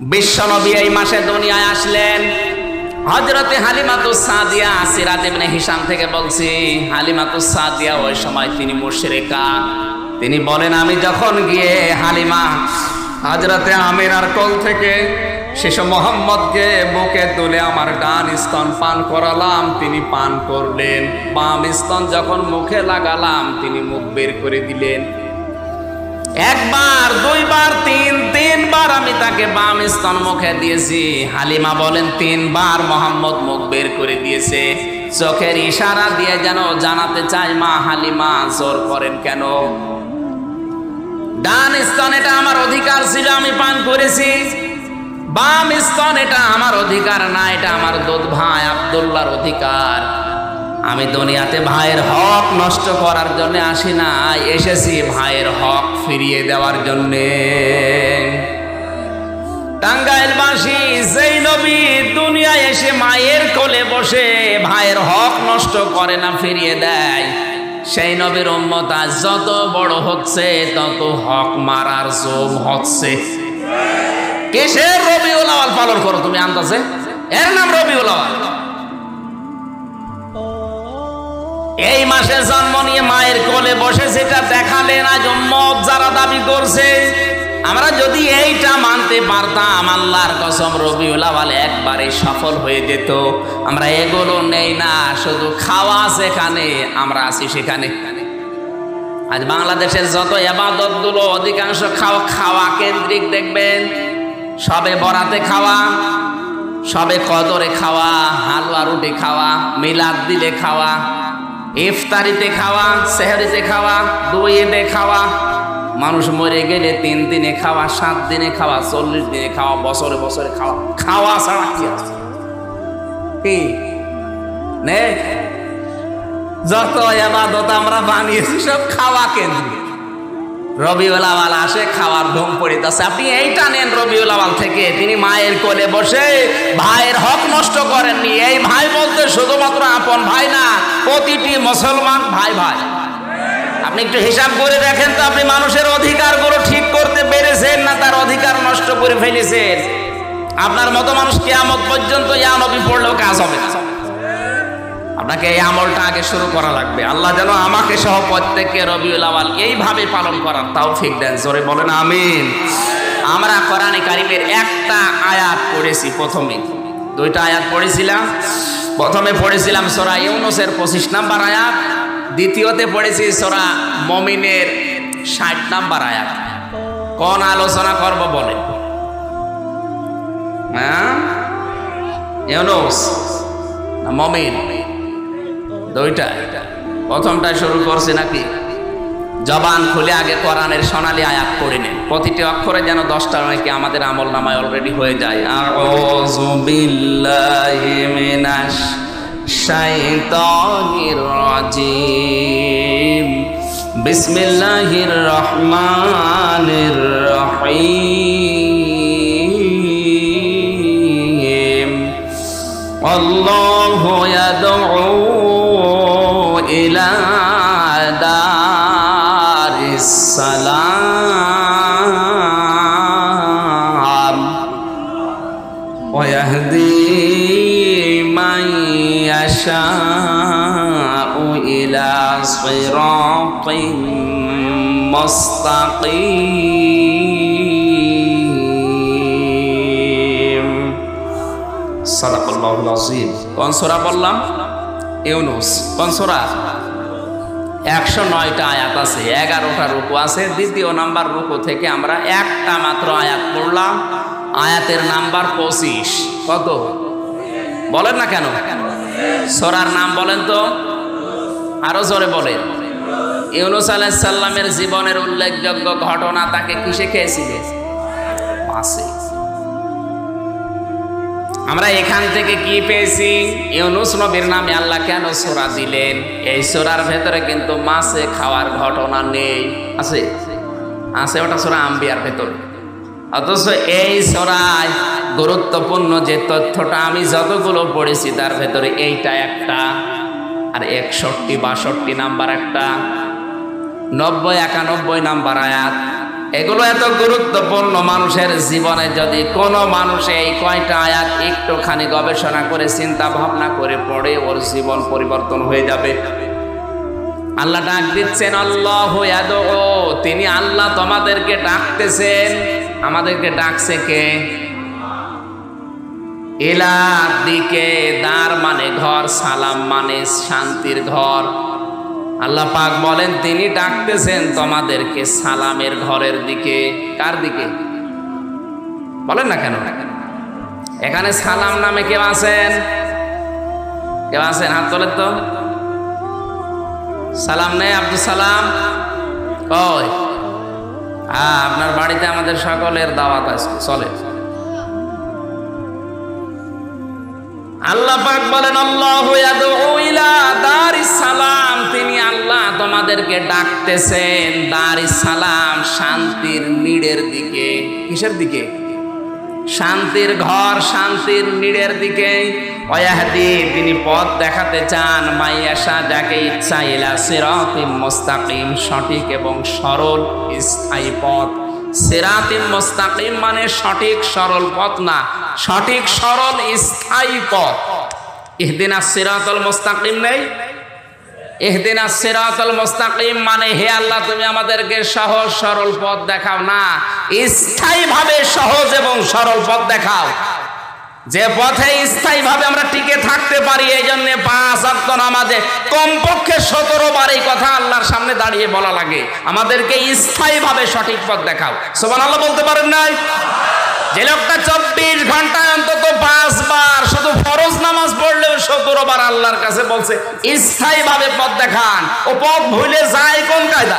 বিশ্বনবী এই মাসে দুনিয়ায় আসলেন। হজরতে হালিমাতুস সাদিয়া সিরাত ইবনে হিসাম থেকে বলছি, হালিমাতুস সাদিয়া ওই সময় তিনি মুশরিকা। তিনি বলেন, আমি যখন গিয়ে হালিমা হজরতে আমিরার কোল থেকে শিশু মোহাম্মদকে বুকে তুলে আমার ডান স্তন পান করালাম, তিনি পান করলেন। বাম স্তন যখন মুখে লাগালাম, তিনি মুখ বের করে দিলেন। একবার, দুইবার, তিন, তিনবার আমি তাকে বাম স্তন মুখে দিয়েছি। হালিমা বলেন, তিনবার মোহাম্মদ মুখ বের করে দিয়েছে। চোখের ইশারা দিয়ে যেন জানাতে চায় মা হালিমা, জোর করেন কেন? ডান স্তন এটা আমার অধিকার ছিল, আমি পান করেছি। বাম স্তন এটা আমার অধিকার না, এটা আমার দুধ ভাই আবদুল্লাহর অধিকার। আমি দুনিয়াতে ভাইয়ের হক নষ্ট করার জন্য আসি না এসেছি ভাইয়ের হক ফিরিয়ে দেওয়ার জন্যে। টাঙ্গাইলবাসী, যেই নবী দুনিয়ায় এসে মায়ের কোলে বসে ভাইয়ের হক নষ্ট করে না, ফিরিয়ে দেয়। সেই নবীর উম্মত যত বড় হচ্ছে, তত হক মারার জোম হচ্ছে। কিসের রবিউল আওয়াল পালন করো তুমি আন্দাজে? এর নাম রবিউল আওয়াল। মাসে জন্ম নিয়ে মায়ের কোলে বসে সেটা দেখালেন আজ উম্মত যারা দাবি করছে। আমরা যদি এইটা মানতে পারতাম, আল্লাহর কসম রবিউল আওয়াল একবারে সফল হয়ে যেত। আমরা এগুলো নেই না, শুধু খাওয়া সেখানে, আমরা আছি সেখানে। আজ বাংলাদেশের যত এবাদতগুলো অধিকাংশ খাওয়া খাওয়া কেন্দ্রিক, দেখবেন, সবে বরাতে খাওয়া, সবে কদরে খাওয়া, হালুয়া রুটি খাওয়া, মিলাদ দিলে খাওয়া ইফতারিতে খাওয়া, সেহরিতে খাওয়া দুই খাওয়া, মানুষ মরে গেলে তিন দিনে খাওয়া, সাত দিনে খাওয়া, চল্লিশ দিনে খাওয়া, বছরে বছরে খাওয়া খাওয়া ছাড়া কি আছে? যত এবাদত আমরা বানিয়েছি, সব খাওয়া কেন্দ্রিক। রবিউল আসে, খাওয়ার ধুম পড়িতেছে। আপনি এইটা নেন রবিউল থেকে। তিনি মায়ের কোলে বসে ভাইয়ের হক নষ্ট করেননি। এই ভাই বলতে শুধুমাত্র আপন ভাই না, প্রতিটি মুসলমান ভাই ভাই। আপনি একটু হিসাব করে দেখেন তো, আপনি মানুষের অধিকারগুলো ঠিক করতে পেরেছেন না তার অধিকার নষ্ট করে ফেলেছেন? আপনার মতো মানুষ কেয়ামত পর্যন্ত ইয়া নবী পড়লেও কাজ হবে না। আপনাকে এই আমলটা আগে শুরু করা লাগবে। আল্লাহ যেন আমাকে সহ প্রত্যেককে রবিউল আওয়াল এইভাবে পালন করার তাও ঠিক দেন। জোরে বলেন আমিন। আমরা কোরআনে কারিমের একটা আয়াত পড়েছি প্রথমে। দুইটা আয়াত পড়েছিলাম। প্রথমে পড়েছিলাম সোরা ইউনুসের পঁচিশ নাম্বার আয়াত। দ্বিতীয়তে পড়েছি সোরা মমিনের ষাট নাম্বার আয়াত। কোন আলোচনা করব বলে হ্যাঁ? ইউনুস মমিন? দুইটা। প্রথমটা শুরু করছে নাকি? জবান খুলে আগে কোরআনের সোনালী আয়াত পড়ে নেন। প্রতিটি অক্ষরে যেন দশটা নাকি আমাদের আমল নামায় অলরেডি হয়ে যায়। বিসমিল্লাহির রহমানির রহিম। صراط مستقيم সাদাকাল্লাহুল আযীম কোন সূরা বললাম ইউনুস কোন সূরা একশো নয়টা আয়াত আছে এগারোটা রুকু আছে দ্বিতীয় নাম্বার রুকু থেকে আমরা একটা মাত্র আয়াত পড়লাম আয়াতের নাম্বার পঁচিশ কত বলেন না কেন সোরার নাম বলেন তো আরো জোরে বলেন ইউনুস আলাইসাল্লামের জীবনের উল্লেখযোগ্য ঘটনা তাকে কিসে খেয়েছিলে? মাসে। আমরা এখান থেকে কি পেয়েছি? ইউনুস নবীর নামে আল্লাহ কেন সোরা দিলেন? এই সোরার ভেতরে কিন্তু মাছে খাওয়ার ঘটনা নেই। আছে? আছে ওটা সোরা আম্বিয়ার ভেতরে। অথচ এই সোরায় গুরুত্বপূর্ণ যে তথ্যটা আমি যতগুলো পড়েছি তার ভেতরে এইটা একটা। আর একষট্টি বাষট্টি নাম্বার একটা। নব্বই একানব্বই নাম্বার আয়াত। এগুলো এত গুরুত্বপূর্ণ মানুষের জীবনে যদি কোনো মানুষ এই কয়টা আয়াত একটুখানি গবেষণা করে চিন্তা ভাবনা করে পড়ে, ওর জীবন পরিবর্তন হয়ে যাবে। আল্লাহ ডাক দিচ্ছেন, আল্লাহ তিনি আল্লাহ তোমাদেরকে ডাকতেছেন। আমাদেরকে ডাকছে কে? এলার দিকে দ্বার মানে ঘর, সালাম মানে শান্তির ঘর। আল্লাহ পাক বলেন, তিনি ডাকতেছেন তোমাদেরকে সালামের ঘরের দিকে। কার দিকে? বলেন না কেন? এখানে সালাম নামে কেউ আছেন? কেউ আছেন? হাত তোলেন তো। সালাম নেই আব্দুল সালাম? কই? হ্যাঁ আপনার বাড়িতে আমাদের সকলের দাওয়াত আছে। চলে আল্লাহ পাক বলেন, আল্লাহ সালাম। তিনি আল্লাহ তোমাদেরকে ডাকতেছেন, দারি সালাম শান্তির নিড়ের দিকে। কিসের দিকে? শান্তির ঘর, শান্তির নিড়ের দিকে। অয়াহাদি, তিনি পথ দেখাতে চান, মাইয়াশা, যাকে ইচ্ছা, ইলা সিরাতিম মুস্তাকিম, সঠিক এবং সরল স্থায়ী পথ। সিরাতিম মোস্তাকিম মানে সঠিক সরল পথ না। সঠিক সরল স্থায়ী পথ। এহদিনা সেরাতল মোস্তাকিম নেই। ইহদিনা সিরাতল মোস্তাকিম মানে হে আল্লাহ, তুমি আমাদেরকে সহজ সরল পথ দেখাও না। স্থায়ীভাবে সহজ এবং সরল পথ দেখাও। যে পথে স্থায়ীভাবে আমরা টিকে থাকতে পারি এই জন্য পাঁচ অক্ত নামাজে কমপক্ষে সতেরো বার এই কথা আল্লাহর সামনে দাঁড়িয়ে বলা লাগে। আমাদেরকে স্থায়ীভাবে সঠিক পথ দেখাও। সোমান আল্লাহ বলতে পারেন নাই? যে লোকটা চব্বিশ ঘন্টায় অন্তত পাঁচবার শুধু ফরজ নামাজ পড়লেও সতেরো বার আল্লাহর কাছে বলছে, স্থায়ীভাবে পথ দেখান। ও পথ ভুলে যায় কোন কায়দা